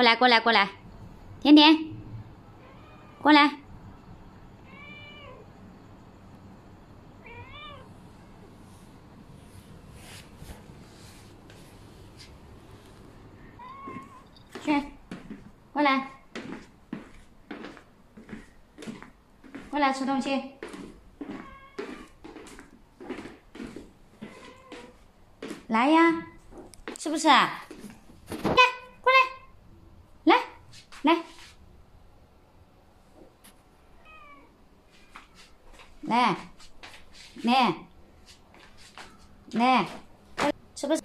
过来，过来，过来，甜甜，过来。去，过来，过来吃东西。来呀，是不是？来，过来，来，来，来，来，来，是不是？